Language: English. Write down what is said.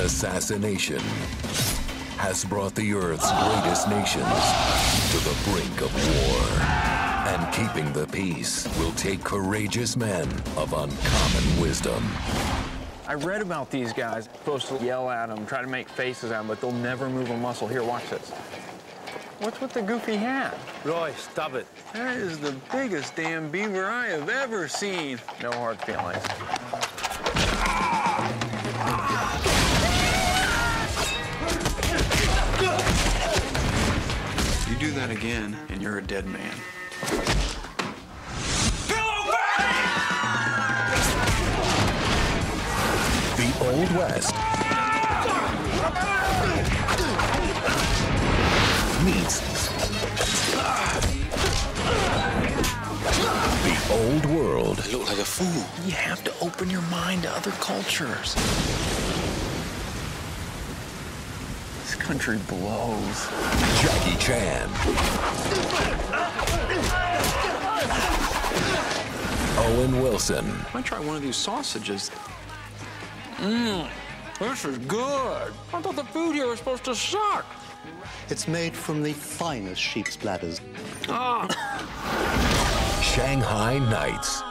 An assassination has brought the Earth's greatest nations to the brink of war. And keeping the peace will take courageous men of uncommon wisdom. I read about these guys. Supposed to yell at them, try to make faces at them, but they'll never move a muscle. Here, watch this. What's with the goofy hat? Roy, stop it. That is the biggest damn beaver I have ever seen. No hard feelings. Do that again, and you're a dead man. The Old West meets the Old World. You look like a fool. You have to open your mind to other cultures. This country blows. Jackie Chan. Owen Wilson. I might try one of these sausages. Mmm, This is good. I thought the food here was supposed to suck. It's made from the finest sheep's bladders. Ah. Shanghai Knights.